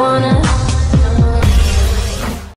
wanna